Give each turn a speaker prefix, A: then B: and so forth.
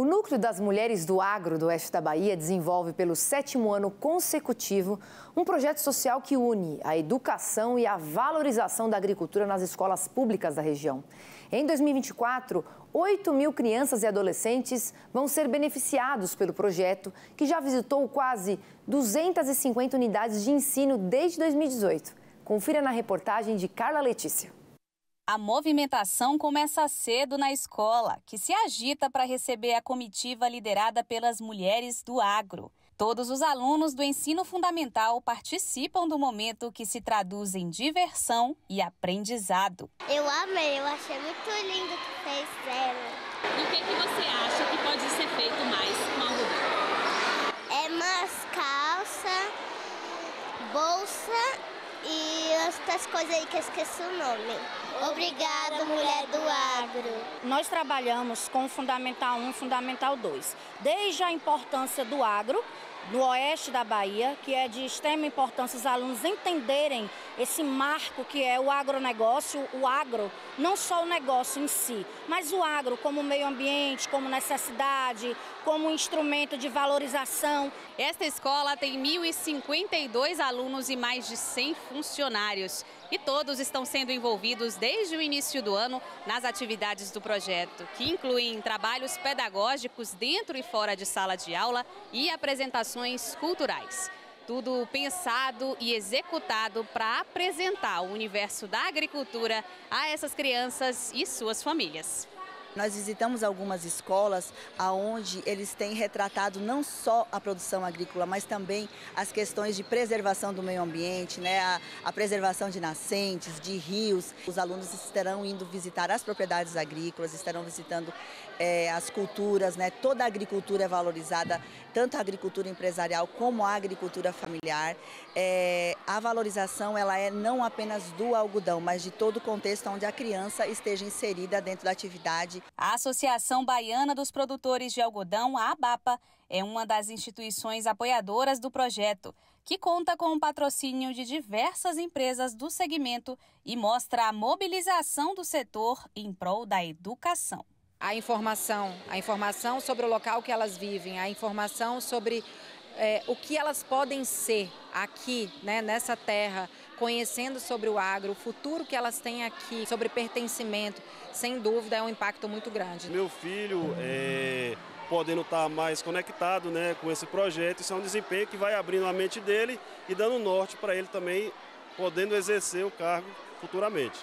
A: O Núcleo das Mulheres do Agro do Oeste da Bahia desenvolve pelo sétimo ano consecutivo um projeto social que une a educação e a valorização da agricultura nas escolas públicas da região. Em 2024, 8 mil crianças e adolescentes vão ser beneficiados pelo projeto, que já visitou quase 250 unidades de ensino desde 2018. Confira na reportagem de Carla Letícia.
B: A movimentação começa cedo na escola, que se agita para receber a comitiva liderada pelas mulheres do agro. Todos os alunos do ensino fundamental participam do momento que se traduz em diversão e aprendizado.
C: Eu amei, eu achei muito lindo que fez ela.
D: E o que, que você acha que pode ser feito mais com algodão?
C: É umas outras coisas aí que eu esqueci o nome. Obrigada, mulher do agro.
E: Nós trabalhamos com Fundamental 1 e Fundamental 2. Desde a importância do agro, no oeste da Bahia, que é de extrema importância os alunos entenderem esse marco que é o agronegócio, o agro, não só o negócio em si, mas o agro como meio ambiente, como necessidade, como instrumento de valorização.
B: Esta escola tem 1.052 alunos e mais de 100 funcionários. E todos estão sendo envolvidos desde o início do ano nas atividades do projeto, que incluem trabalhos pedagógicos dentro e fora de sala de aula e apresentações culturais. Tudo pensado e executado para apresentar o universo da agricultura a essas crianças e suas famílias.
F: Nós visitamos algumas escolas aonde eles têm retratado não só a produção agrícola, mas também as questões de preservação do meio ambiente, né? a, a preservação de nascentes, de rios. Os alunos estarão indo visitar as propriedades agrícolas, estarão visitando é, as culturas, né? toda a agricultura é valorizada, tanto a agricultura empresarial como a agricultura familiar. É, a valorização ela é não apenas do algodão, mas de todo o contexto onde a criança esteja inserida dentro da atividade
B: a Associação Baiana dos Produtores de Algodão, a ABAPA, é uma das instituições apoiadoras do projeto, que conta com o patrocínio de diversas empresas do segmento e mostra a mobilização do setor em prol da educação.
G: A informação, a informação sobre o local que elas vivem, a informação sobre é, o que elas podem ser aqui, né, nessa terra, conhecendo sobre o agro, o futuro que elas têm aqui, sobre pertencimento, sem dúvida é um impacto muito grande.
H: Meu filho é, podendo estar mais conectado né, com esse projeto, isso é um desempenho que vai abrindo a mente dele e dando norte para ele também, podendo exercer o cargo futuramente.